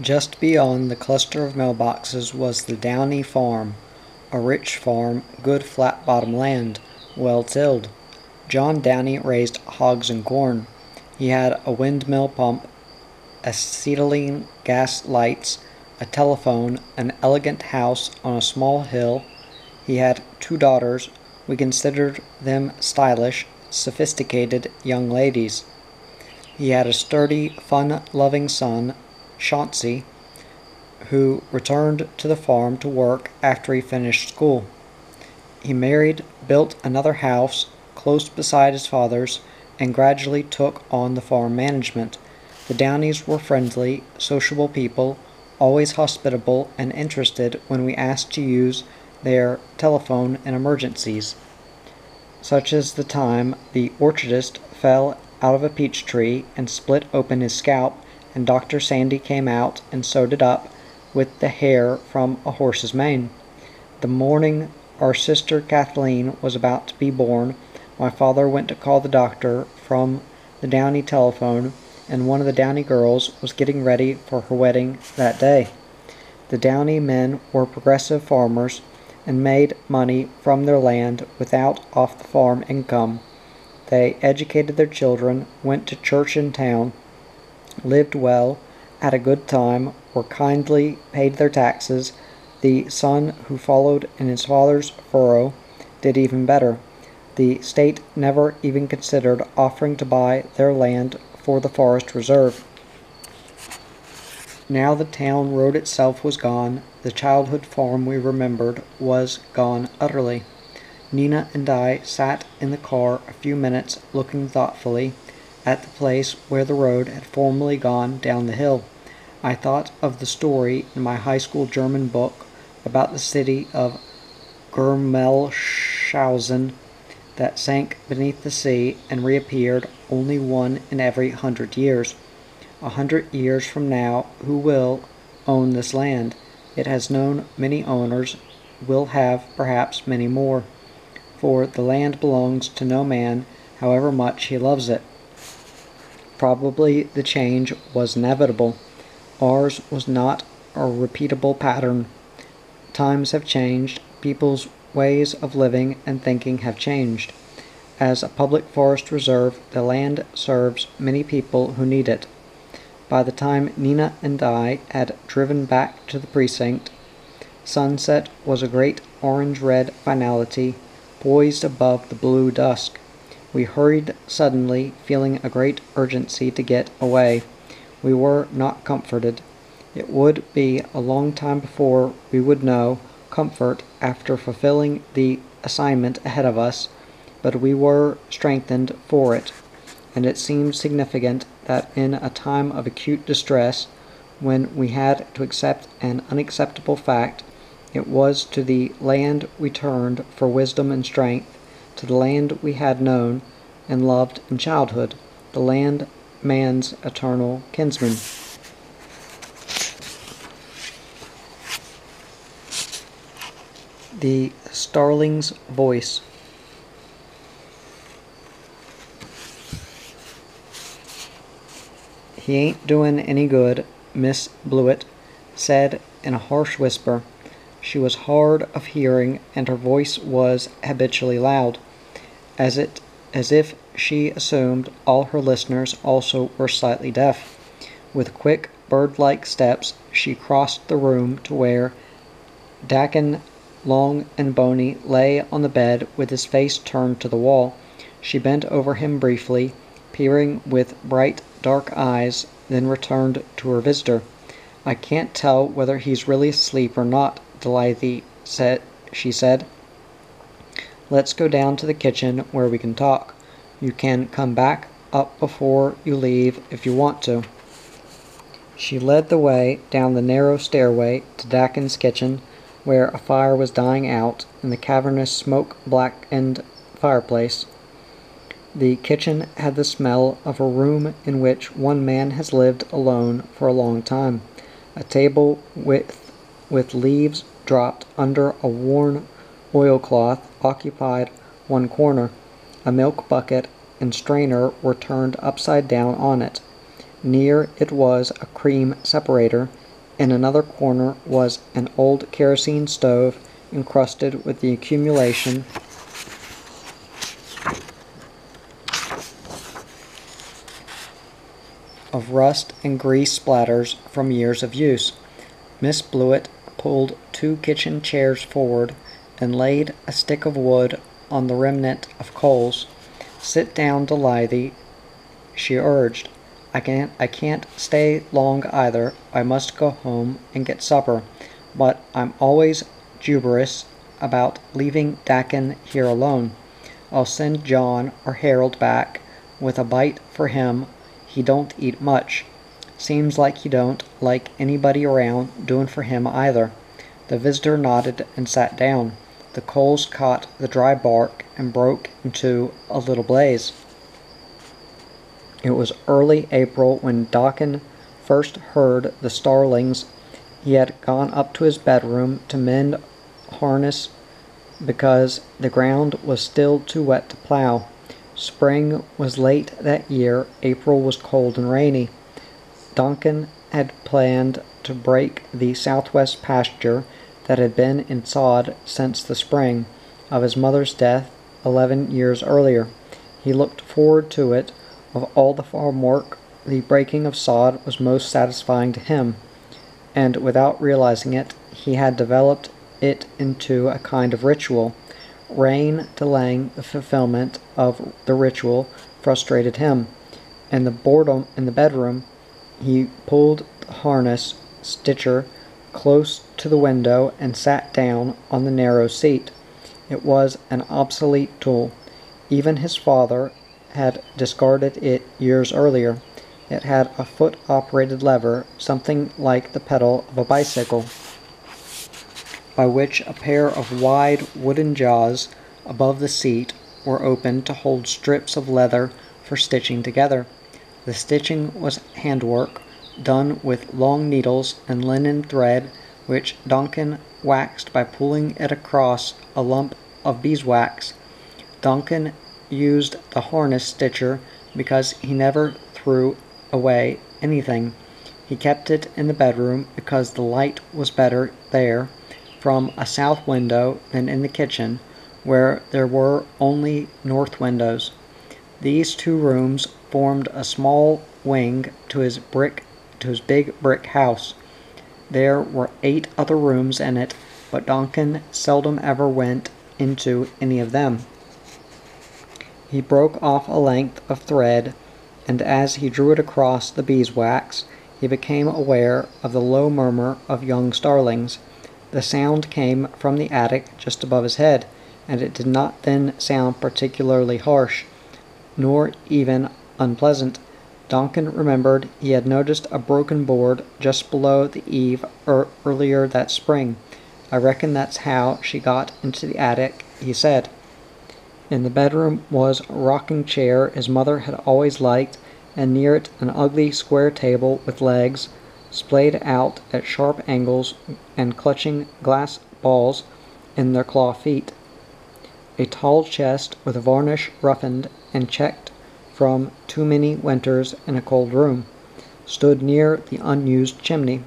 Just beyond the cluster of mailboxes was the Downey farm, a rich farm, good flat bottom land, well tilled. John Downey raised hogs and corn. He had a windmill pump, acetylene gas lights, a telephone, an elegant house on a small hill. He had two daughters. We considered them stylish, sophisticated young ladies. He had a sturdy, fun-loving son, Chauncey, who returned to the farm to work after he finished school. He married, built another house close beside his father's, and gradually took on the farm management. The Downeys were friendly, sociable people, always hospitable and interested when we asked to use their telephone in emergencies, such as the time the orchardist fell out of a peach tree and split open his scalp, and Dr. Sandy came out and sewed it up with the hair from a horse's mane. The morning our sister Kathleen was about to be born, my father went to call the doctor from the Downey telephone, and one of the Downey girls was getting ready for her wedding that day. The Downey men were progressive farmers and made money from their land without off the farm income. They educated their children, went to church in town, lived well, had a good time, were kindly, paid their taxes. The son who followed in his father's furrow did even better. The state never even considered offering to buy their land for the forest reserve. Now the town road itself was gone, the childhood farm we remembered was gone utterly. Nina and I sat in the car a few minutes looking thoughtfully at the place where the road had formerly gone down the hill. I thought of the story in my high school German book about the city of Germelshausen that sank beneath the sea and reappeared only one in every hundred years. A hundred years from now, who will own this land? It has known many owners, will have perhaps many more. For the land belongs to no man, however much he loves it. Probably the change was inevitable. Ours was not a repeatable pattern. Times have changed, people's ways of living and thinking have changed. As a public forest reserve, the land serves many people who need it. By the time Nina and I had driven back to the precinct, sunset was a great orange-red finality poised above the blue dusk. We hurried suddenly, feeling a great urgency to get away. We were not comforted. It would be a long time before we would know comfort after fulfilling the assignment ahead of us, but we were strengthened for it and it seemed significant that in a time of acute distress, when we had to accept an unacceptable fact, it was to the land we turned for wisdom and strength, to the land we had known and loved in childhood, the land man's eternal kinsman. The Starling's Voice He ain't doin' any good, Miss Blewett said in a harsh whisper. She was hard of hearing and her voice was habitually loud, as it as if she assumed all her listeners also were slightly deaf. With quick, bird-like steps she crossed the room to where Dakin, long and bony, lay on the bed with his face turned to the wall. She bent over him briefly, peering with bright dark eyes, then returned to her visitor. I can't tell whether he's really asleep or not, Delithy said, she said. Let's go down to the kitchen where we can talk. You can come back up before you leave if you want to. She led the way down the narrow stairway to Dakin's kitchen, where a fire was dying out in the cavernous smoke blackened fireplace. The kitchen had the smell of a room in which one man has lived alone for a long time. A table with, with leaves dropped under a worn oilcloth occupied one corner. A milk bucket and strainer were turned upside down on it. Near it was a cream separator, In another corner was an old kerosene stove encrusted with the accumulation of rust and grease splatters from years of use. Miss Blewett pulled two kitchen chairs forward and laid a stick of wood on the remnant of coals. Sit down, Delighty, she urged. I can't I can't stay long either. I must go home and get supper. But I'm always juberous about leaving Dakin here alone. I'll send John or Harold back with a bite for him he don't eat much. Seems like he don't like anybody around doing for him either. The visitor nodded and sat down. The coals caught the dry bark and broke into a little blaze. It was early April when Dakin first heard the starlings. He had gone up to his bedroom to mend harness because the ground was still too wet to plow. Spring was late that year, April was cold and rainy. Dakin had planned to break the southwest pasture that had been in sod since the spring of his mother's death eleven years earlier. He looked forward to it. Of all the farm work, the breaking of sod was most satisfying to him, and without realizing it, he had developed it into a kind of ritual. Rain delaying the fulfillment of the ritual frustrated him. and the boredom in the bedroom, he pulled the harness stitcher close to the window and sat down on the narrow seat. It was an obsolete tool. Even his father had discarded it years earlier. It had a foot operated lever, something like the pedal of a bicycle by which a pair of wide wooden jaws above the seat were opened to hold strips of leather for stitching together. The stitching was handwork, done with long needles and linen thread, which Dakin waxed by pulling it across a lump of beeswax. Dakin used the harness stitcher because he never threw away anything. He kept it in the bedroom because the light was better there from a south window than in the kitchen, where there were only north windows. These two rooms formed a small wing to his brick to his big brick house. There were eight other rooms in it, but Dakin seldom ever went into any of them. He broke off a length of thread, and as he drew it across the beeswax, he became aware of the low murmur of young starlings. The sound came from the attic just above his head, and it did not then sound particularly harsh, nor even unpleasant. Dakin remembered he had noticed a broken board just below the eave er earlier that spring. I reckon that's how she got into the attic, he said. In the bedroom was a rocking chair his mother had always liked, and near it an ugly square table with legs splayed out at sharp angles and clutching glass balls in their claw feet. A tall chest with varnish roughened and checked from too many winters in a cold room stood near the unused chimney.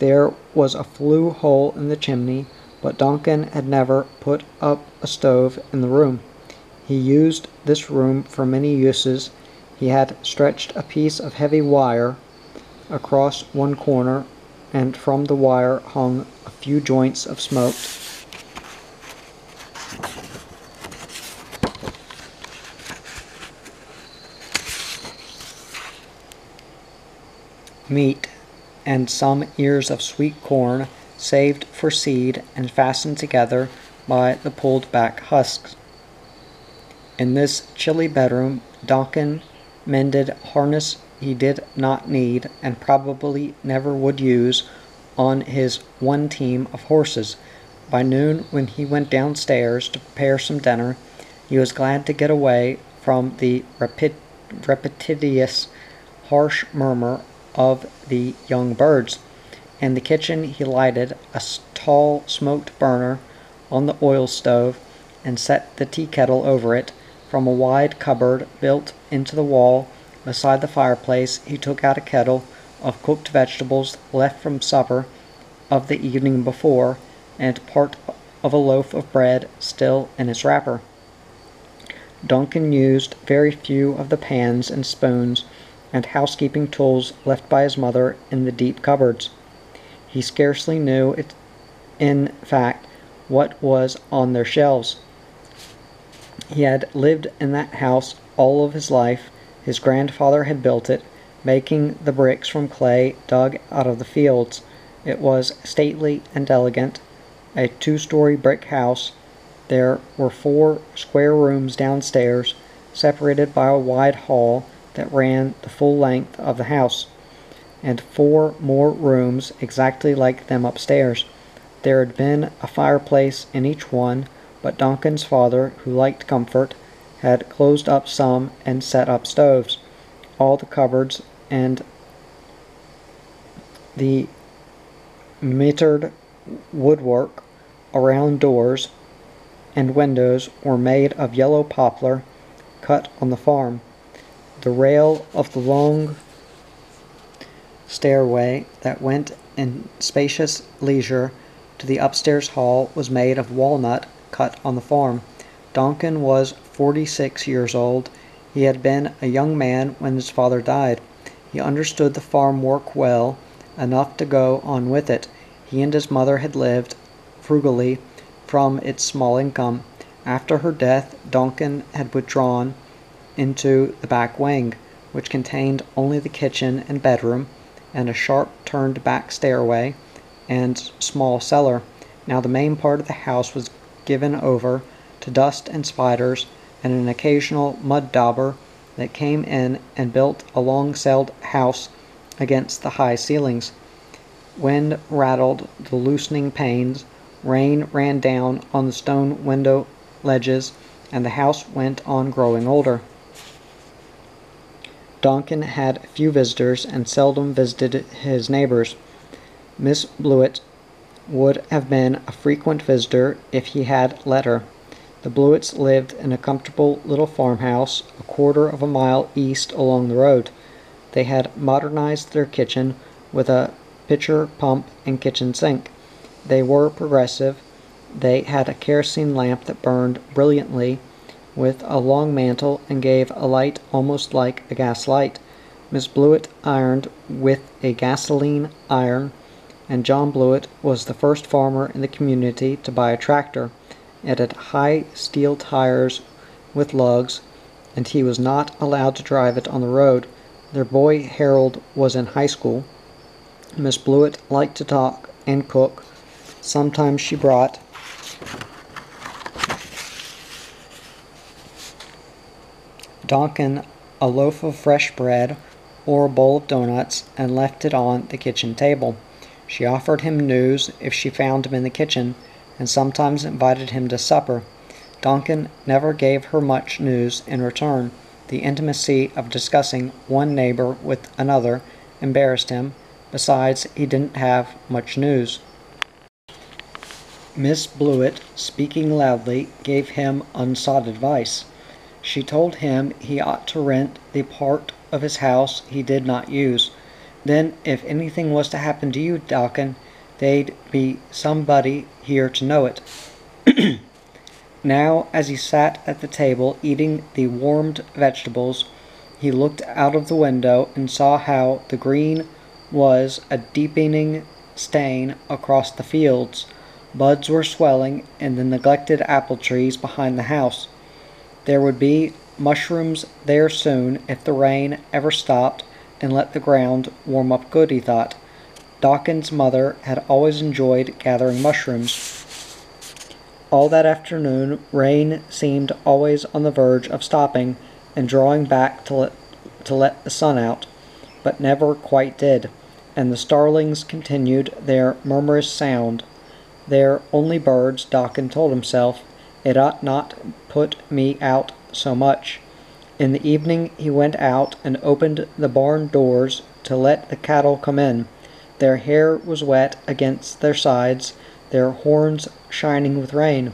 There was a flue hole in the chimney, but Dakin had never put up a stove in the room. He used this room for many uses. He had stretched a piece of heavy wire across one corner, and from the wire hung a few joints of smoked meat and some ears of sweet corn saved for seed and fastened together by the pulled back husks. In this chilly bedroom, Dakin mended harness he did not need and probably never would use on his one team of horses. By noon, when he went downstairs to prepare some dinner, he was glad to get away from the repet repetitious, harsh murmur of the young birds. In the kitchen, he lighted a tall smoked burner on the oil stove and set the tea kettle over it. From a wide cupboard built into the wall beside the fireplace, he took out a kettle, of cooked vegetables left from supper of the evening before, and part of a loaf of bread still in its wrapper. Duncan used very few of the pans and spoons and housekeeping tools left by his mother in the deep cupboards. He scarcely knew it, in fact, what was on their shelves. He had lived in that house all of his life. His grandfather had built it, making the bricks from clay dug out of the fields. It was stately and elegant, a two story brick house. There were four square rooms downstairs, separated by a wide hall that ran the full length of the house, and four more rooms exactly like them upstairs. There had been a fireplace in each one, but Duncan's father, who liked comfort, had closed up some and set up stoves. All the cupboards and the mitred woodwork around doors and windows were made of yellow poplar cut on the farm. The rail of the long stairway that went in spacious leisure to the upstairs hall was made of walnut cut on the farm. Duncan was forty six years old. He had been a young man when his father died. He understood the farm work well enough to go on with it. He and his mother had lived frugally from its small income. After her death, Duncan had withdrawn into the back wing, which contained only the kitchen and bedroom, and a sharp turned back stairway and small cellar. Now the main part of the house was given over to dust and spiders and an occasional mud dauber that came in and built a long celled house against the high ceilings. Wind rattled the loosening panes, rain ran down on the stone window ledges, and the house went on growing older. Duncan had few visitors and seldom visited his neighbors. Miss Blewett would have been a frequent visitor if he had let her. The Blewetts lived in a comfortable little farmhouse a quarter of a mile east along the road. They had modernized their kitchen with a pitcher pump and kitchen sink. They were progressive. They had a kerosene lamp that burned brilliantly with a long mantle and gave a light almost like a gas light. Miss Blewett ironed with a gasoline iron, and John Blewett was the first farmer in the community to buy a tractor. It had high steel tires with lugs, and he was not allowed to drive it on the road. Their boy Harold was in high school. Miss Blewett liked to talk and cook. Sometimes she brought Duncan a loaf of fresh bread or a bowl of doughnuts and left it on the kitchen table. She offered him news if she found him in the kitchen, and sometimes invited him to supper. Duncan never gave her much news in return. The intimacy of discussing one neighbor with another embarrassed him. Besides, he didn't have much news. Miss Blewett, speaking loudly, gave him unsought advice. She told him he ought to rent the part of his house he did not use. Then, if anything was to happen to you, Duncan, they'd be somebody here to know it. now, as he sat at the table eating the warmed vegetables, he looked out of the window and saw how the green was a deepening stain across the fields. Buds were swelling in the neglected apple trees behind the house. There would be mushrooms there soon if the rain ever stopped and let the ground warm up good, he thought. Dawkins' mother had always enjoyed gathering mushrooms. All that afternoon, rain seemed always on the verge of stopping and drawing back to let, to let the sun out, but never quite did, and the starlings continued their murmurous sound. They're only birds, Dawkins told himself, it ought not put me out so much. In the evening he went out and opened the barn doors to let the cattle come in. Their hair was wet against their sides, their horns shining with rain.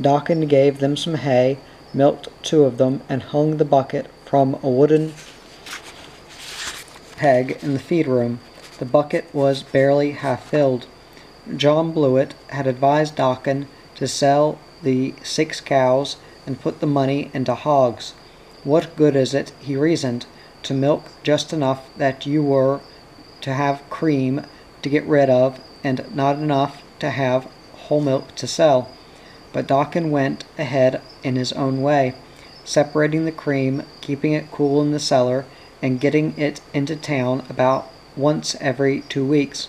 Dawkins gave them some hay, milked two of them, and hung the bucket from a wooden peg in the feed room. The bucket was barely half filled. John Blewett had advised Dokken to sell the six cows and put the money into hogs. What good is it, he reasoned, to milk just enough that you were to have cream to get rid of and not enough to have whole milk to sell? But Dokken went ahead in his own way, separating the cream, keeping it cool in the cellar, and getting it into town about once every two weeks.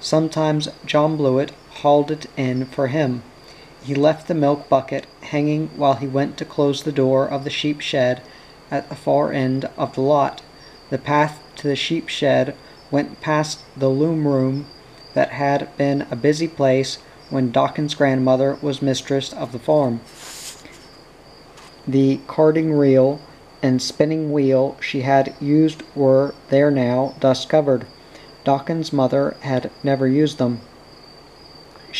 Sometimes John Blewett hauled it in for him. He left the milk bucket hanging while he went to close the door of the sheep shed at the far end of the lot. The path to the sheep shed went past the loom room that had been a busy place when Dokken's grandmother was mistress of the farm. The carding reel and spinning wheel she had used were there now, dust covered. Dokken's mother had never used them.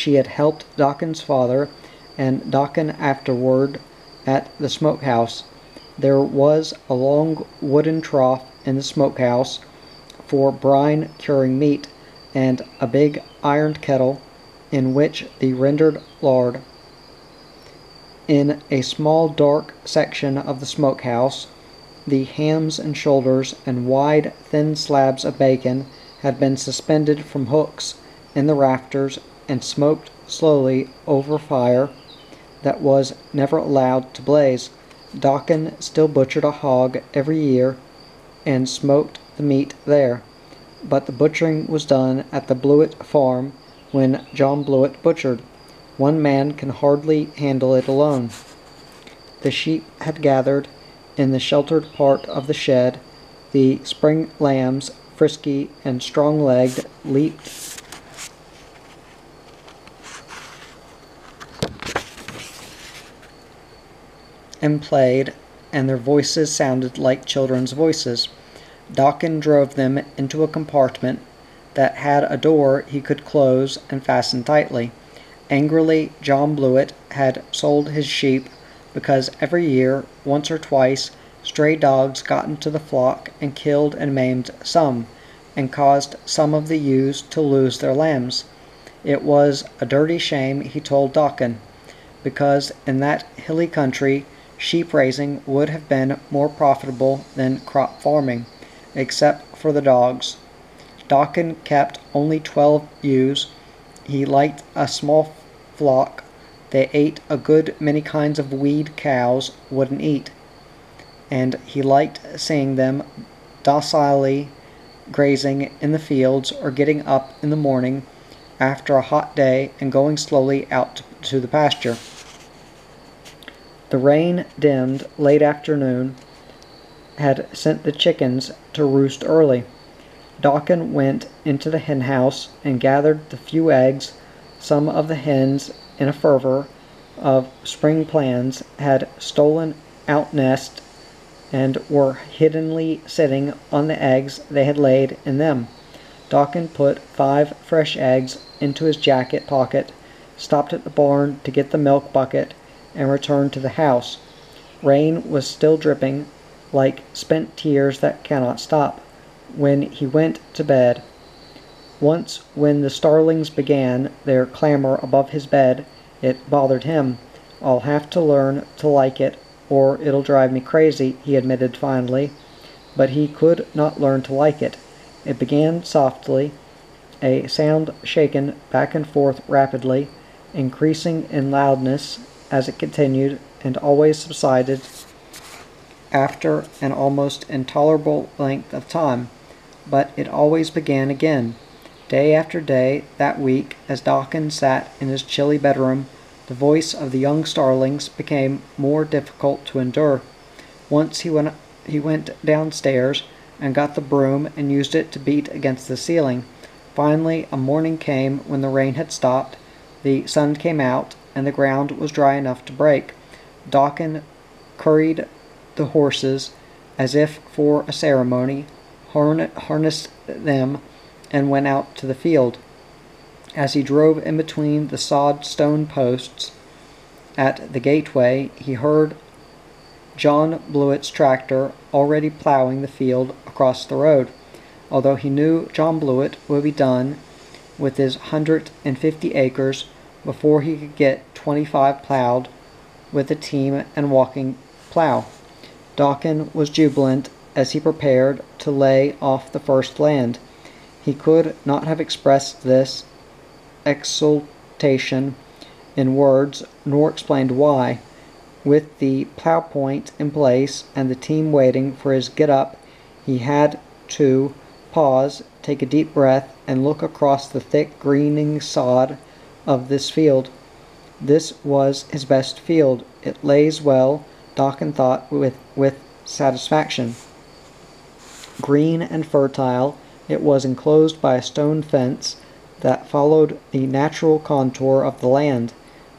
She had helped Dokken's father and Dokken afterward at the smokehouse. There was a long wooden trough in the smokehouse for brine curing meat, and a big iron kettle in which the rendered lard. In a small dark section of the smokehouse, the hams and shoulders and wide, thin slabs of bacon had been suspended from hooks in the rafters and smoked slowly over fire that was never allowed to blaze. Dokken still butchered a hog every year and smoked the meat there, but the butchering was done at the Blewett farm when John Blewett butchered. One man can hardly handle it alone. The sheep had gathered in the sheltered part of the shed. The spring lambs, frisky and strong legged, leaped and played, and their voices sounded like children's voices. Dawkin drove them into a compartment that had a door he could close and fasten tightly. Angrily, John Blewett had sold his sheep because every year, once or twice, stray dogs got into the flock and killed and maimed some, and caused some of the ewes to lose their lambs. It was a dirty shame, he told Dawkin, because in that hilly country sheep raising would have been more profitable than crop farming, except for the dogs. Dokken kept only twelve ewes. He liked a small flock. They ate a good many kinds of weed cows wouldn't eat, and he liked seeing them docilely grazing in the fields or getting up in the morning after a hot day and going slowly out to the pasture. The rain dimmed late afternoon had sent the chickens to roost early. Dawkin went into the hen house and gathered the few eggs some of the hens, in a fervor of spring plans, had stolen out nest and were hiddenly sitting on the eggs they had laid in them. Dawkin put five fresh eggs into his jacket pocket, stopped at the barn to get the milk bucket, and returned to the house. Rain was still dripping like spent tears that cannot stop when he went to bed. Once, when the starlings began their clamor above his bed, it bothered him. I'll have to learn to like it, or it'll drive me crazy, he admitted finally. But he could not learn to like it. It began softly, a sound shaken back and forth rapidly, increasing in loudness as it continued, and always subsided after an almost intolerable length of time but it always began again. Day after day that week, as Dokken sat in his chilly bedroom, the voice of the young starlings became more difficult to endure. Once he went, he went downstairs and got the broom and used it to beat against the ceiling. Finally, a morning came when the rain had stopped, the sun came out, and the ground was dry enough to break. Dokken curried the horses as if for a ceremony, harnessed them, and went out to the field. As he drove in between the sawed stone posts at the gateway, he heard John Blewett's tractor already plowing the field across the road. although he knew John Blewett would be done with his hundred and fifty acres before he could get twenty five plowed with a team and walking plow. Dokken was jubilant as he prepared to lay off the first land. He could not have expressed this exultation in words, nor explained why. With the plow point in place and the team waiting for his get up, he had to pause, take a deep breath, and look across the thick greening sod of this field. This was his best field. It lays well, Dokken thought with, with satisfaction. Green and fertile, it was enclosed by a stone fence that followed the natural contour of the land.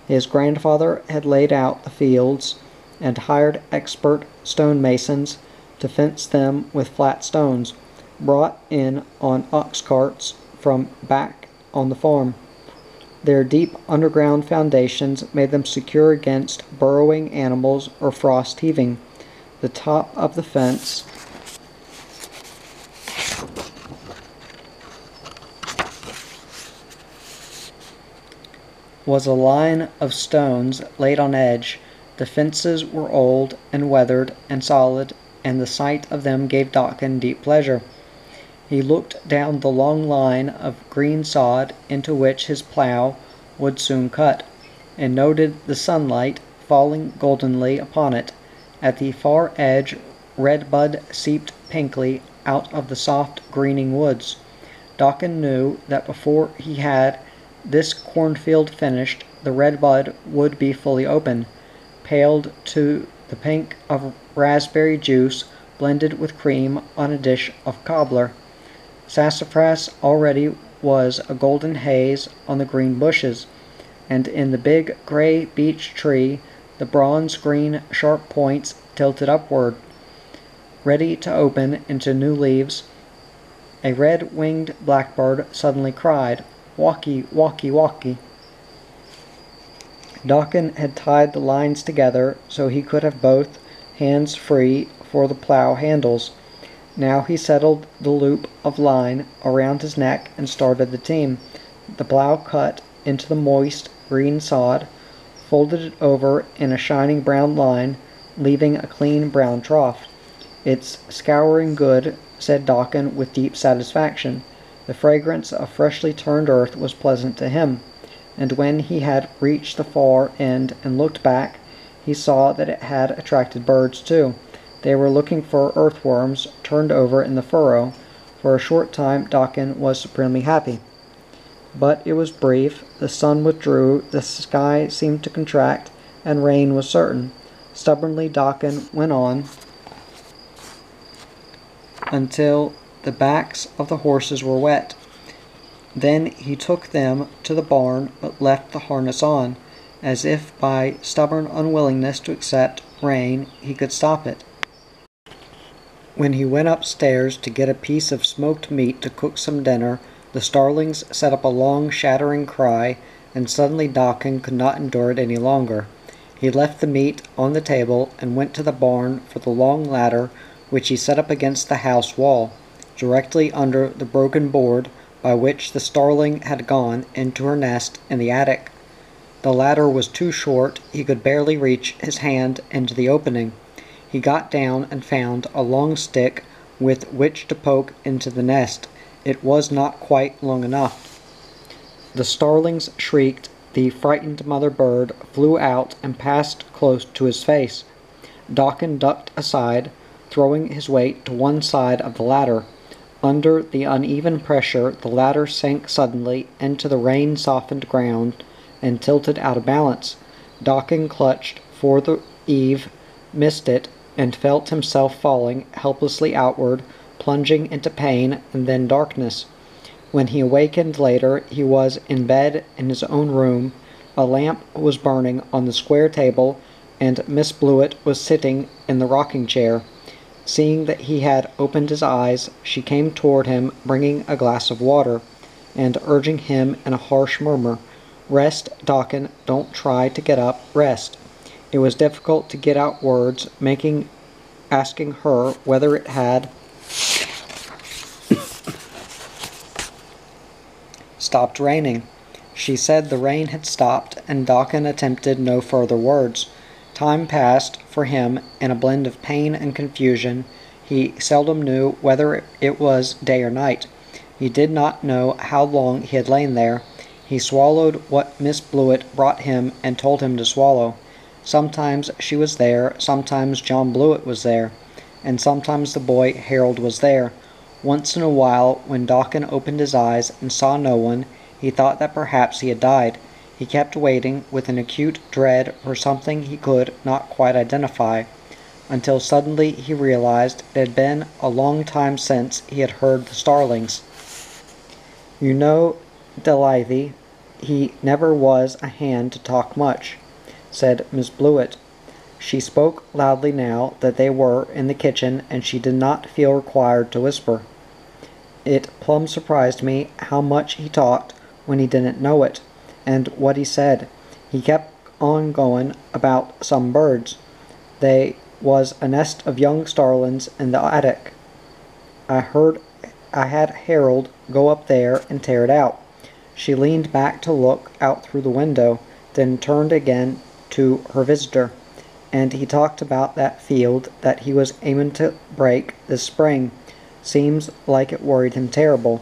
His grandfather had laid out the fields and hired expert stonemasons to fence them with flat stones, brought in on ox carts from back on the farm. Their deep underground foundations made them secure against burrowing animals or frost heaving. The top of the fence was a line of stones laid on edge. The fences were old and weathered and solid, and the sight of them gave Dokken deep pleasure. He looked down the long line of green sod into which his plow would soon cut, and noted the sunlight falling goldenly upon it. At the far edge redbud seeped pinkly out of the soft greening woods. Dokken knew that before he had this cornfield finished, the red bud would be fully open, paled to the pink of raspberry juice blended with cream on a dish of cobbler. Sassafras already was a golden haze on the green bushes, and in the big gray beech tree the bronze green sharp points tilted upward, ready to open into new leaves. A red winged blackbird suddenly cried, Walkie, walkie, walkie. Dawkin had tied the lines together so he could have both hands free for the plow handles. Now he settled the loop of line around his neck and started the team. The plow cut into the moist green sod, folded it over in a shining brown line, leaving a clean brown trough. It's scouring good, said Dawkin with deep satisfaction. The fragrance of freshly turned earth was pleasant to him, and when he had reached the far end and looked back, he saw that it had attracted birds too. They were looking for earthworms turned over in the furrow. For a short time Dokken was supremely happy. But it was brief. The sun withdrew, the sky seemed to contract, and rain was certain. Stubbornly Dokken went on until the backs of the horses were wet. Then he took them to the barn, but left the harness on, as if by stubborn unwillingness to accept rain he could stop it. When he went upstairs to get a piece of smoked meat to cook some dinner, the starlings set up a long, shattering cry, and suddenly Dawkin could not endure it any longer. He left the meat on the table and went to the barn for the long ladder which he set up against the house wall directly under the broken board by which the starling had gone into her nest in the attic. The ladder was too short, he could barely reach his hand into the opening. He got down and found a long stick with which to poke into the nest. It was not quite long enough. The starlings shrieked, the frightened mother bird flew out and passed close to his face. Dokken ducked aside, throwing his weight to one side of the ladder. Under the uneven pressure, the ladder sank suddenly into the rain softened ground and tilted out of balance. Dokken clutched for the eave, missed it, and felt himself falling helplessly outward, plunging into pain and then darkness. When he awakened later, he was in bed in his own room. A lamp was burning on the square table, and Miss Blewett was sitting in the rocking chair. Seeing that he had opened his eyes, she came toward him bringing a glass of water, and urging him in a harsh murmur, Rest, Dokken, don't try to get up, rest. It was difficult to get out words, making asking her whether it had stopped raining. She said the rain had stopped, and Dakin attempted no further words. Time passed for him in a blend of pain and confusion. He seldom knew whether it was day or night. He did not know how long he had lain there. He swallowed what Miss Blewett brought him and told him to swallow. Sometimes she was there, sometimes John Blewett was there, and sometimes the boy Harold was there. Once in a while, when Dakin opened his eyes and saw no one, he thought that perhaps he had died. He kept waiting with an acute dread for something he could not quite identify, until suddenly he realized it had been a long time since he had heard the starlings. You know, Delighty, he never was a hand to talk much, said Miss Blewett. She spoke loudly now that they were in the kitchen, and she did not feel required to whisper. It plumb surprised me how much he talked when he didn't know it, and what he said. He kept on going about some birds. They was a nest of young starlings in the attic. I heard I had Harold go up there and tear it out. She leaned back to look out through the window, then turned again to her visitor, and he talked about that field that he was aiming to break this spring. Seems like it worried him terrible.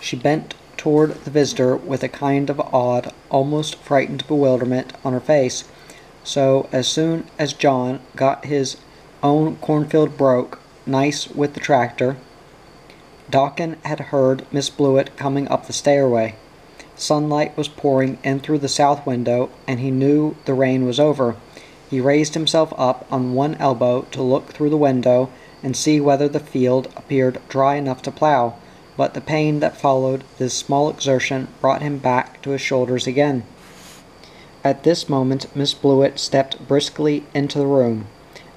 She bent toward the visitor with a kind of odd, almost frightened bewilderment on her face. So as soon as John got his own cornfield broke nice with the tractor, Dakin had heard Miss Blewett coming up the stairway. Sunlight was pouring in through the south window, and he knew the rain was over. He raised himself up on one elbow to look through the window and see whether the field appeared dry enough to plow but the pain that followed this small exertion brought him back to his shoulders again. At this moment Miss Blewett stepped briskly into the room.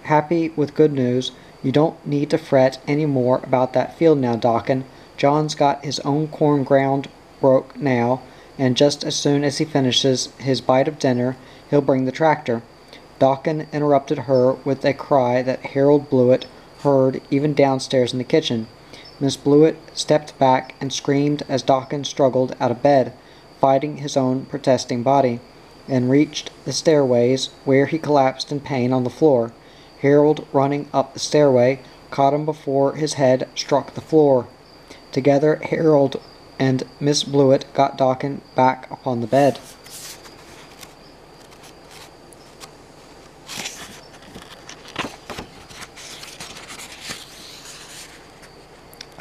Happy with good news, you don't need to fret any more about that field now, Dakin. John's got his own corn ground broke now, and just as soon as he finishes his bite of dinner, he'll bring the tractor. Dakin interrupted her with a cry that Harold Blewett heard even downstairs in the kitchen. Miss Blewett stepped back and screamed as Dakin struggled out of bed, fighting his own protesting body, and reached the stairways, where he collapsed in pain on the floor. Harold, running up the stairway, caught him before his head struck the floor. Together, Harold and Miss Blewett got Dawkin back upon the bed.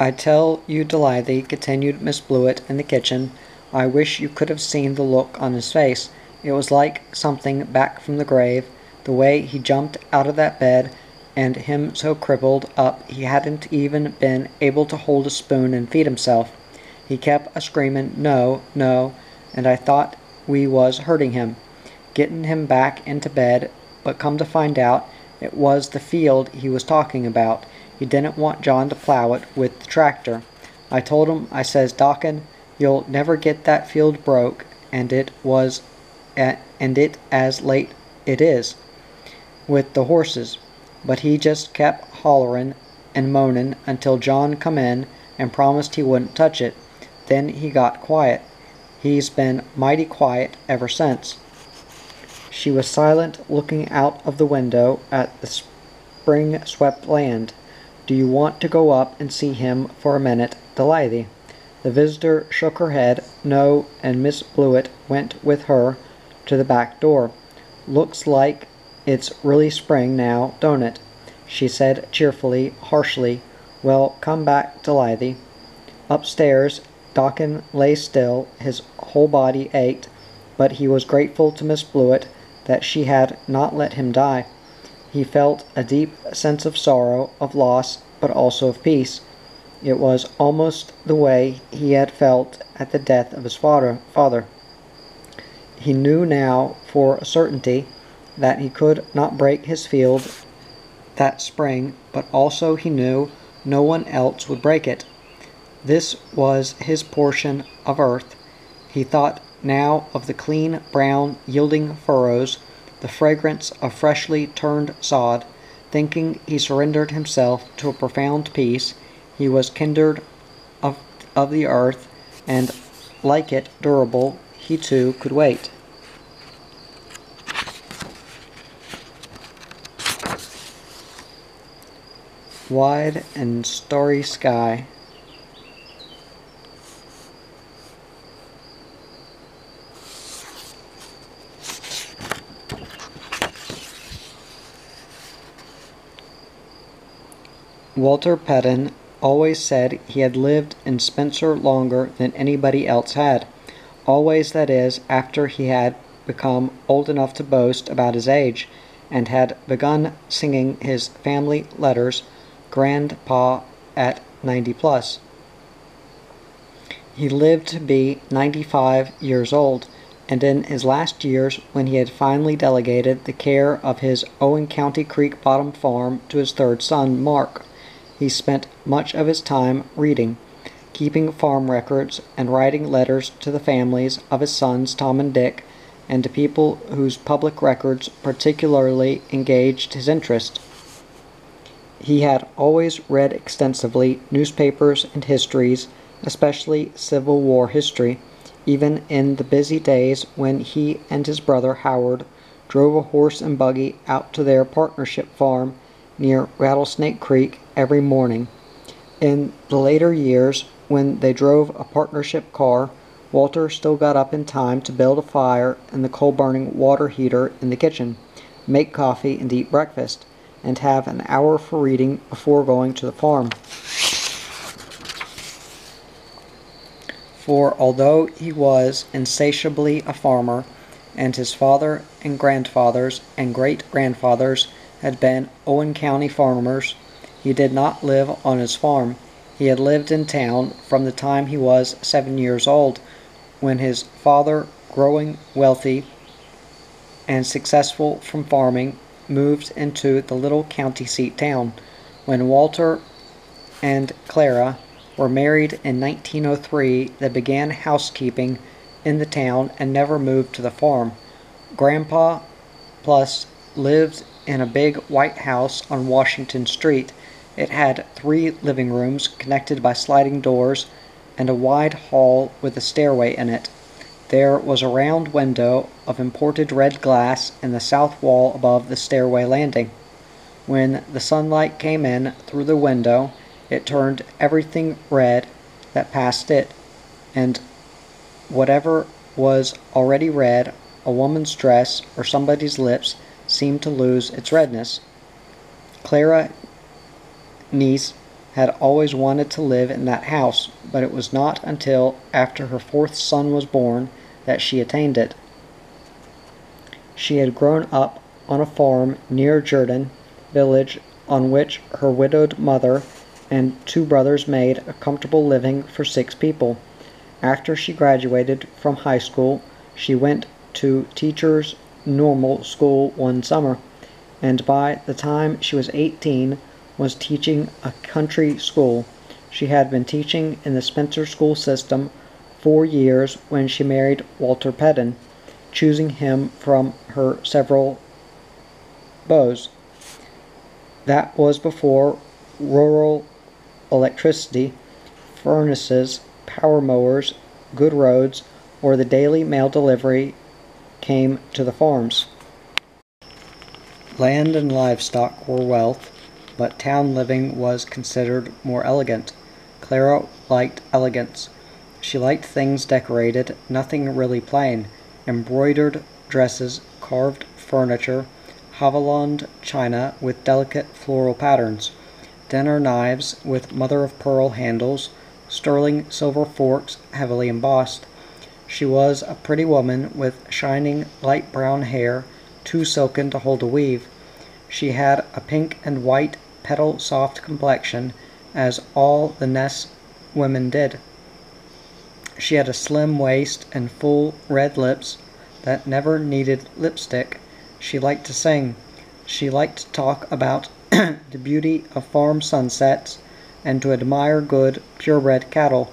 I tell you, Delithy, continued Miss Blewett in the kitchen, I wish you could have seen the look on his face. It was like something back from the grave, the way he jumped out of that bed, and him so crippled up he hadn't even been able to hold a spoon and feed himself. He kept a screamin', no, no, and I thought we was hurting him, gettin' him back into bed, but come to find out, it was the field he was talking about. He didn't want John to plow it with the tractor. I told him, I says, Dakin, you'll never get that field broke, and it was, and it as late it is, with the horses. But he just kept hollerin' and moanin' until John come in and promised he wouldn't touch it. Then he got quiet. He's been mighty quiet ever since. She was silent, looking out of the window at the spring swept land. Do you want to go up and see him for a minute, Delithy? The visitor shook her head, no, and Miss Blewett went with her to the back door. Looks like it's really spring now, don't it? she said cheerfully, harshly. Well, come back, Delithy. Upstairs, Dakin lay still, his whole body ached, but he was grateful to Miss Blewett that she had not let him die. He felt a deep sense of sorrow, of loss, but also of peace. It was almost the way he had felt at the death of his father. father. He knew now for a certainty that he could not break his field that spring, but also he knew no one else would break it. This was his portion of earth. He thought now of the clean brown yielding furrows the fragrance of freshly turned sod, thinking he surrendered himself to a profound peace, he was kindred of, of the earth, and, like it durable, he too could wait. Wide and starry sky. Walter Peden always said he had lived in Spencer longer than anybody else had. Always, that is, after he had become old enough to boast about his age, and had begun singing his family letters, Grandpa at 90 plus. He lived to be 95 years old, and in his last years, when he had finally delegated the care of his Owen County Creek Bottom farm to his third son, Mark, he spent much of his time reading, keeping farm records, and writing letters to the families of his sons Tom and Dick, and to people whose public records particularly engaged his interest. He had always read extensively newspapers and histories, especially Civil War history, even in the busy days when he and his brother Howard drove a horse and buggy out to their partnership farm near Rattlesnake Creek every morning. In the later years, when they drove a partnership car, Walter still got up in time to build a fire in the coal burning water heater in the kitchen, make coffee and eat breakfast, and have an hour for reading before going to the farm. For although he was insatiably a farmer, and his father and grandfathers and great grandfathers had been Owen County farmers, he did not live on his farm. He had lived in town from the time he was seven years old, when his father, growing wealthy and successful from farming, moved into the little county seat town. When Walter and Clara were married in 1903, they began housekeeping in the town and never moved to the farm. Grandpa Plus lived in a big white house on Washington Street. It had three living rooms connected by sliding doors and a wide hall with a stairway in it. There was a round window of imported red glass in the south wall above the stairway landing. When the sunlight came in through the window, it turned everything red that passed it, and whatever was already red, a woman's dress or somebody's lips, seemed to lose its redness. Clara Niece had always wanted to live in that house, but it was not until after her fourth son was born that she attained it. She had grown up on a farm near Jordan village on which her widowed mother and two brothers made a comfortable living for six people. After she graduated from high school, she went to teachers normal school one summer, and by the time she was 18 was teaching a country school. She had been teaching in the Spencer school system four years when she married Walter Peden, choosing him from her several beaux. That was before rural electricity, furnaces, power mowers, good roads, or the daily mail delivery came to the farms. Land and livestock were wealth, but town living was considered more elegant. Clara liked elegance. She liked things decorated, nothing really plain, embroidered dresses, carved furniture, Haviland china with delicate floral patterns, dinner knives with mother of pearl handles, sterling silver forks heavily embossed, she was a pretty woman with shining light brown hair, too silken to hold a weave. She had a pink and white petal soft complexion, as all the Ness women did. She had a slim waist and full red lips that never needed lipstick. She liked to sing. She liked to talk about the beauty of farm sunsets and to admire good, purebred cattle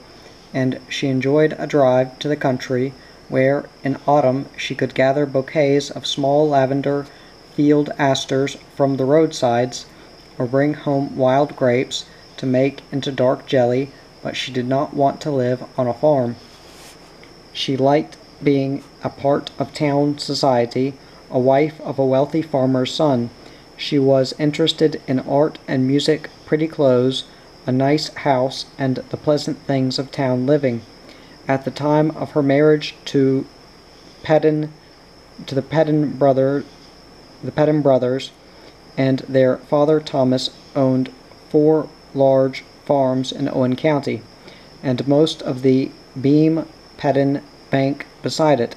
and she enjoyed a drive to the country where in autumn she could gather bouquets of small lavender field asters from the roadsides or bring home wild grapes to make into dark jelly, but she did not want to live on a farm. She liked being a part of town society, a wife of a wealthy farmer's son. She was interested in art and music, pretty clothes, a nice house, and the pleasant things of town living. At the time of her marriage to Peden, to the Peden brother, the Peden brothers, and their father Thomas owned four large farms in Owen County, and most of the Beam Peden Bank beside it.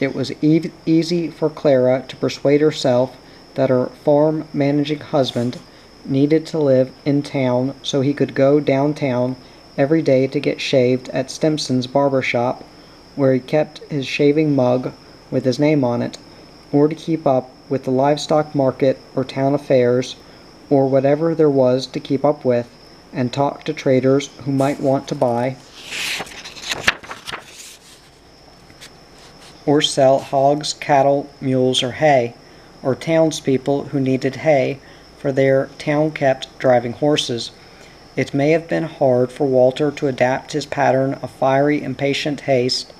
It was e- easy for Clara to persuade herself that her farm managing husband needed to live in town so he could go downtown every day to get shaved at Stimson's barber shop, where he kept his shaving mug with his name on it, or to keep up with the livestock market or town affairs, or whatever there was to keep up with, and talk to traders who might want to buy or sell hogs, cattle, mules, or hay, or townspeople who needed hay for their town kept driving horses. It may have been hard for Walter to adapt his pattern of fiery, impatient haste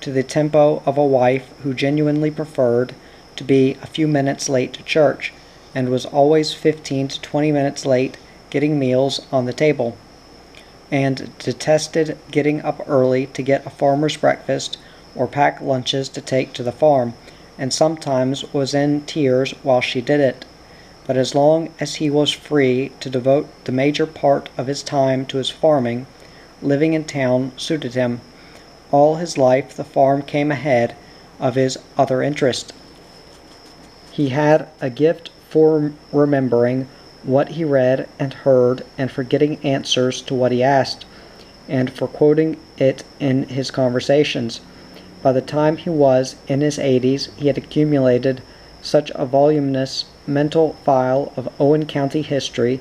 to the tempo of a wife who genuinely preferred to be a few minutes late to church, and was always fifteen to twenty minutes late getting meals on the table, and detested getting up early to get a farmer's breakfast or pack lunches to take to the farm, and sometimes was in tears while she did it but as long as he was free to devote the major part of his time to his farming, living in town suited him. All his life the farm came ahead of his other interests. He had a gift for remembering what he read and heard and for getting answers to what he asked, and for quoting it in his conversations. By the time he was in his 80s, he had accumulated such a voluminous mental file of Owen County history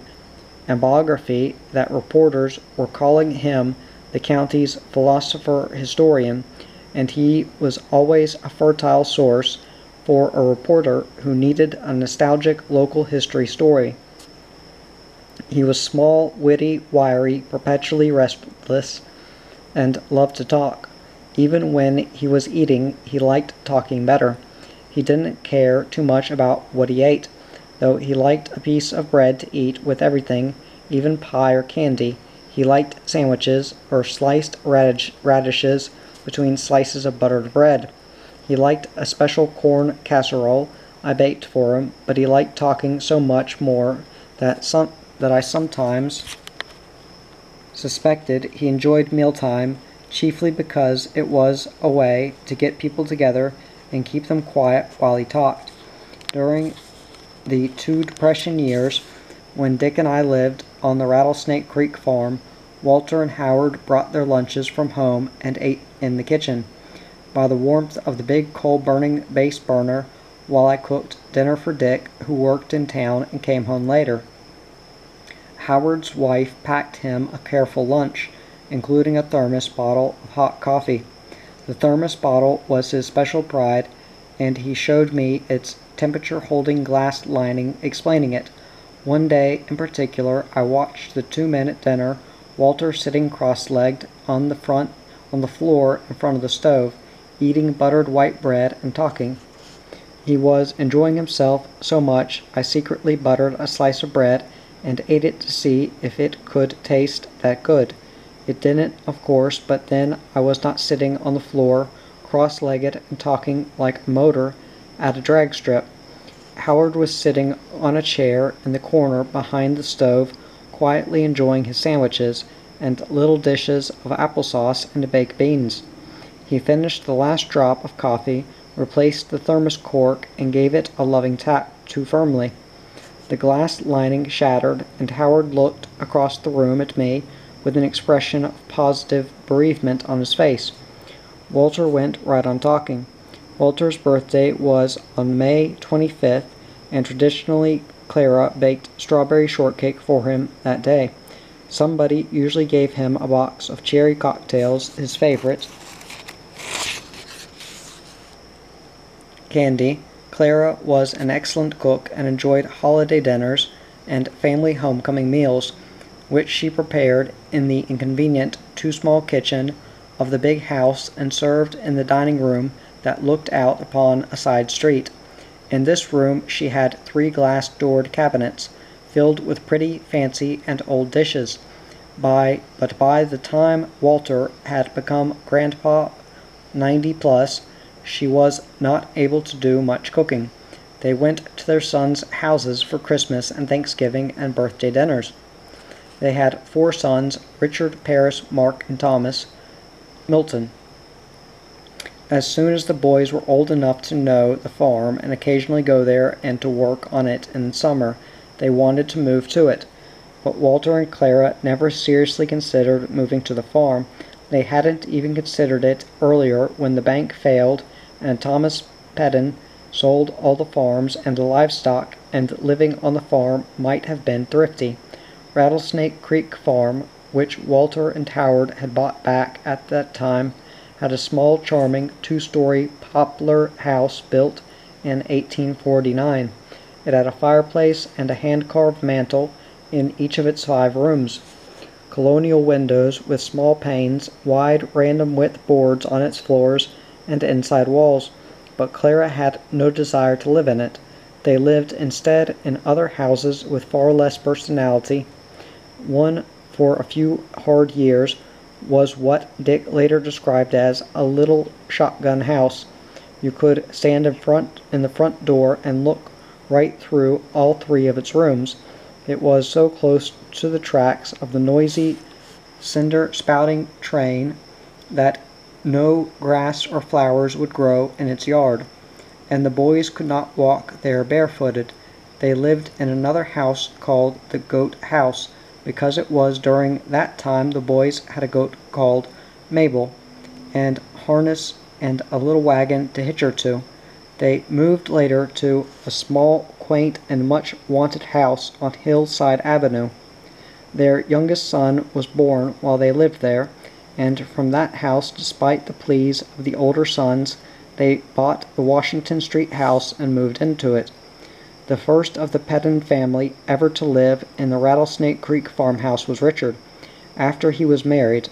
and biography that reporters were calling him the county's philosopher historian, and he was always a fertile source for a reporter who needed a nostalgic local history story. He was small, witty, wiry, perpetually restless, and loved to talk. Even when he was eating, he liked talking better. He didn't care too much about what he ate, though he liked a piece of bread to eat with everything, even pie or candy. He liked sandwiches or sliced radish, radishes between slices of buttered bread. He liked a special corn casserole I baked for him, but he liked talking so much more that some that I sometimes suspected he enjoyed mealtime chiefly because it was a way to get people together and keep them quiet while he talked. During the two Depression years, when Dick and I lived on the Rattlesnake Creek farm, Walter and Howard brought their lunches from home and ate in the kitchen. By the warmth of the big coal burning base burner, while I cooked dinner for Dick, who worked in town and came home later. Howard's wife packed him a careful lunch, including a thermos bottle of hot coffee. The thermos bottle was his special pride, and he showed me its temperature holding glass lining, explaining it. One day in particular, I watched the two men at dinner, Walter sitting cross legged on the front on the floor in front of the stove, eating buttered white bread and talking. He was enjoying himself so much I secretly buttered a slice of bread and ate it to see if it could taste that good. It didn't, of course, but then I was not sitting on the floor, cross legged and talking like a motor at a drag strip. Howard was sitting on a chair in the corner behind the stove, quietly enjoying his sandwiches and little dishes of applesauce and baked beans. He finished the last drop of coffee, replaced the thermos cork, and gave it a loving tap too firmly. The glass lining shattered, and Howard looked across the room at me with an expression of positive bereavement on his face. Walter went right on talking. Walter's birthday was on May 25th, and traditionally Clara baked strawberry shortcake for him that day. Somebody usually gave him a box of cherry cocktails, his favorite, candy. Clara was an excellent cook and enjoyed holiday dinners and family homecoming meals which she prepared in the inconvenient too small kitchen of the big house and served in the dining room that looked out upon a side street. In this room she had three glass doored cabinets, filled with pretty, fancy, and old dishes. By but by the time Walter had become grandpa ninety plus, she was not able to do much cooking. They went to their sons' houses for Christmas and Thanksgiving and birthday dinners. They had four sons Richard, Paris, Mark, and Thomas Milton. As soon as the boys were old enough to know the farm and occasionally go there and to work on it in summer, they wanted to move to it. But Walter and Clara never seriously considered moving to the farm. They hadn't even considered it earlier when the bank failed and Thomas Peden sold all the farms and the livestock, and living on the farm might have been thrifty. Rattlesnake Creek Farm, which Walter and Howard had bought back at that time, had a small, charming, two story poplar house built in 1849. It had a fireplace and a hand carved mantel in each of its five rooms. Colonial windows with small panes, wide, random width boards on its floors and inside walls, but Clara had no desire to live in it. They lived instead in other houses with far less personality. One, for a few hard years, was what Dick later described as a little shotgun house. You could stand in front in the front door and look right through all three of its rooms. It was so close to the tracks of the noisy cinder spouting train that no grass or flowers would grow in its yard, and the boys could not walk there barefooted. They lived in another house called the Goat House, because it was during that time the boys had a goat called Mabel, and harness and a little wagon to hitch her to. They moved later to a small, quaint, and much wanted house on Hillside Avenue. Their youngest son was born while they lived there, and from that house, despite the pleas of the older sons, they bought the Washington Street house and moved into it the first of the Peden family ever to live in the Rattlesnake Creek farmhouse was Richard. After he was married,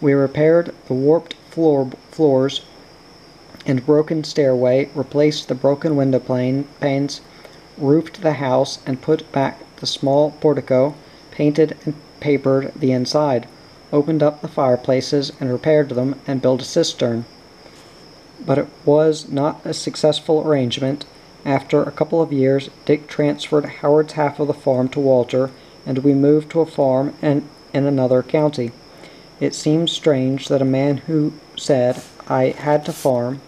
we repaired the warped floor, floors and broken stairway, replaced the broken window pane, panes, roofed the house, and put back the small portico, painted and papered the inside, opened up the fireplaces and repaired them, and built a cistern. But it was not a successful arrangement after a couple of years, Dick transferred Howard's half of the farm to Walter, and we moved to a farm in, in another county. It seems strange that a man who said, I had to farm,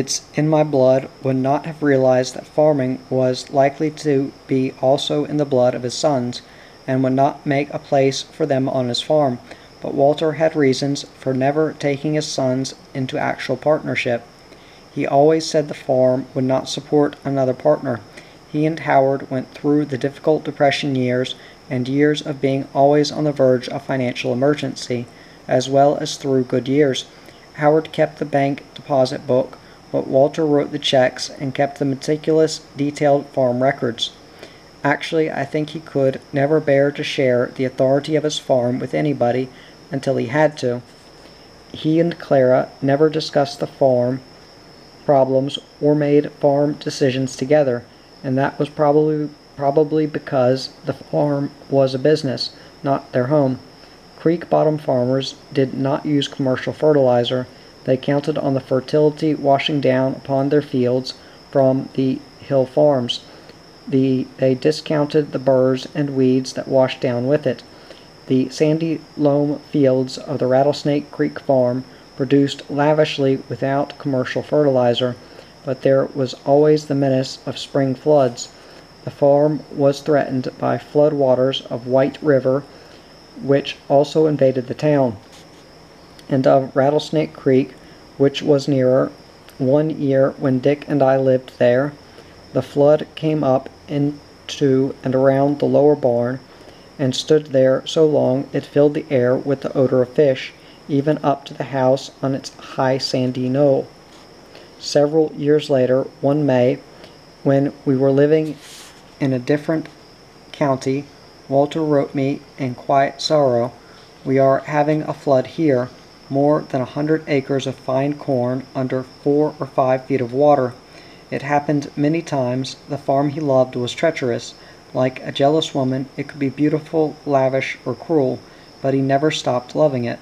It's in my blood would not have realized that farming was likely to be also in the blood of his sons, and would not make a place for them on his farm. But Walter had reasons for never taking his sons into actual partnership. He always said the farm would not support another partner. He and Howard went through the difficult depression years and years of being always on the verge of financial emergency, as well as through good years. Howard kept the bank deposit book but Walter wrote the checks and kept the meticulous, detailed farm records. Actually, I think he could never bear to share the authority of his farm with anybody until he had to. He and Clara never discussed the farm problems or made farm decisions together, and that was probably probably because the farm was a business, not their home. Creek bottom farmers did not use commercial fertilizer they counted on the fertility washing down upon their fields from the hill farms. The, they discounted the burrs and weeds that washed down with it. The sandy loam fields of the Rattlesnake Creek farm produced lavishly without commercial fertilizer, but there was always the menace of spring floods. The farm was threatened by flood waters of White River, which also invaded the town and of Rattlesnake Creek, which was nearer. One year when Dick and I lived there, the flood came up into and around the lower barn, and stood there so long it filled the air with the odor of fish, even up to the house on its high sandy knoll. Several years later, one May, when we were living in a different county, Walter wrote me in quiet sorrow, We are having a flood here, more than a hundred acres of fine corn under four or five feet of water. It happened many times. The farm he loved was treacherous. Like a jealous woman, it could be beautiful, lavish, or cruel, but he never stopped loving it.